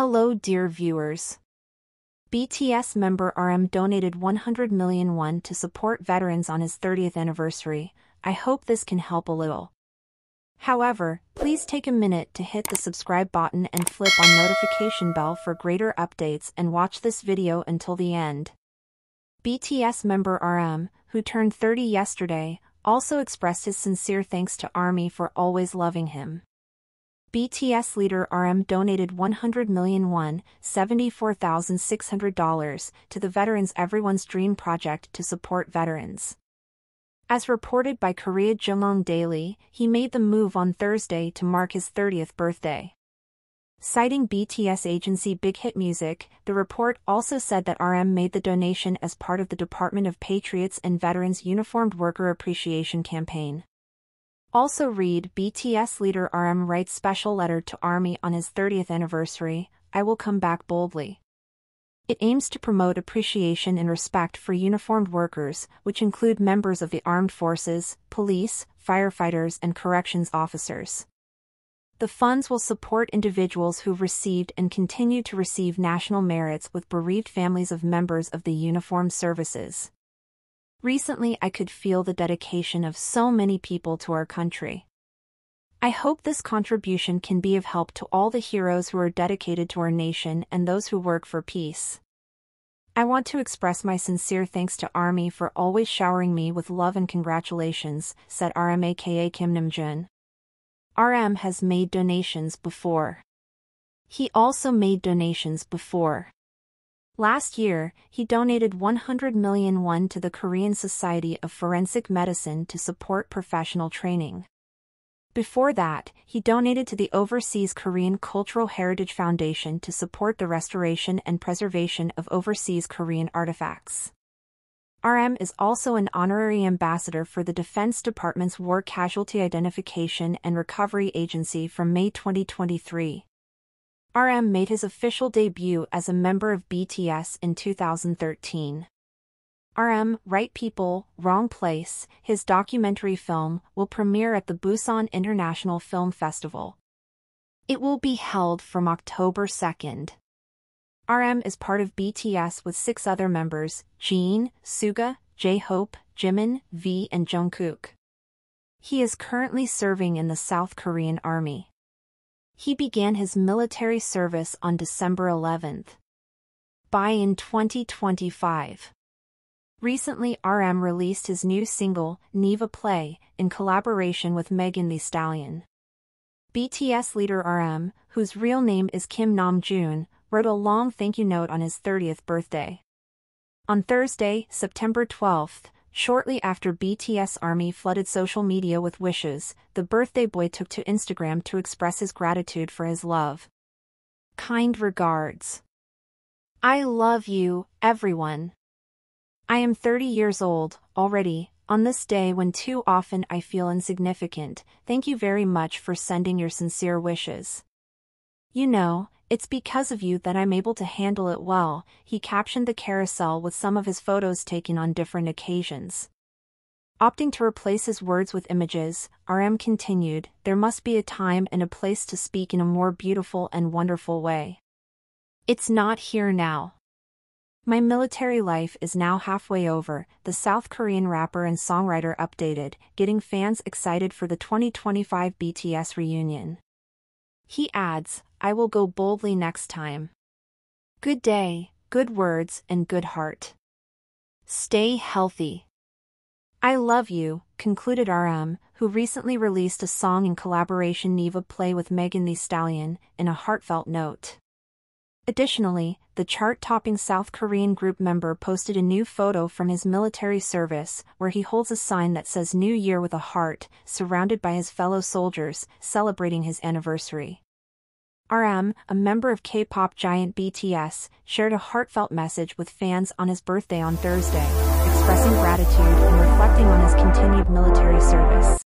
Hello dear viewers. BTS member RM donated 100 million won to support veterans on his 30th anniversary. I hope this can help a little. However, please take a minute to hit the subscribe button and flip on notification bell for greater updates and watch this video until the end. BTS member RM, who turned 30 yesterday, also expressed his sincere thanks to ARMY for always loving him. BTS leader RM donated 100 million won, $74,600, to the Veterans Everyone's Dream project to support veterans. As reported by Korea JoongAng Daily, he made the move on Thursday to mark his 30th birthday. Citing BTS agency Big Hit Music, the report also said that RM made the donation as part of the Department of Patriots and Veterans Uniformed Worker Appreciation Campaign. Also read BTS leader RM writes special letter to Army on his 30th anniversary, I will come back boldly. It aims to promote appreciation and respect for uniformed workers, which include members of the armed forces, police, firefighters and corrections officers. The funds will support individuals who've received and continue to receive national merits with bereaved families of members of the uniformed services. Recently I could feel the dedication of so many people to our country. I hope this contribution can be of help to all the heroes who are dedicated to our nation and those who work for peace. I want to express my sincere thanks to Army for always showering me with love and congratulations, said RM aka Kim Namjoon. RM has made donations before. He also made donations before. Last year, he donated 100 million won to the Korean Society of Forensic Medicine to support professional training. Before that, he donated to the Overseas Korean Cultural Heritage Foundation to support the restoration and preservation of overseas Korean artifacts. RM is also an honorary ambassador for the Defense Department's War Casualty Identification and Recovery Agency from May 2023. RM made his official debut as a member of BTS in 2013. RM, Right People, Wrong Place, his documentary film, will premiere at the Busan International Film Festival. It will be held from October 2nd. RM is part of BTS with six other members, Jin, Suga, J-Hope, Jimin, V and Jungkook. He is currently serving in the South Korean Army. He began his military service on December 11th. By in 2025. Recently RM released his new single, Neva Play, in collaboration with Megan Thee Stallion. BTS leader RM, whose real name is Kim Namjoon, wrote a long thank you note on his 30th birthday. On Thursday, September 12th, shortly after BTS Army flooded social media with wishes, the birthday boy took to Instagram to express his gratitude for his love. Kind regards. I love you, everyone. I am 30 years old, already, on this day when too often I feel insignificant, thank you very much for sending your sincere wishes. You know, it's because of you that I'm able to handle it well, he captioned the carousel with some of his photos taken on different occasions. Opting to replace his words with images, RM continued, there must be a time and a place to speak in a more beautiful and wonderful way. It's not here now. My military life is now halfway over, the South Korean rapper and songwriter updated, getting fans excited for the 2025 BTS reunion. He adds, I will go boldly next time. Good day, good words, and good heart. Stay healthy. I love you, concluded RM, who recently released a song in collaboration Neva Play with Megan Thee Stallion, in a heartfelt note. Additionally, the chart-topping South Korean group member posted a new photo from his military service, where he holds a sign that says New Year with a heart, surrounded by his fellow soldiers, celebrating his anniversary. RM, a member of K-pop giant BTS, shared a heartfelt message with fans on his birthday on Thursday, expressing gratitude and reflecting on his continued military service.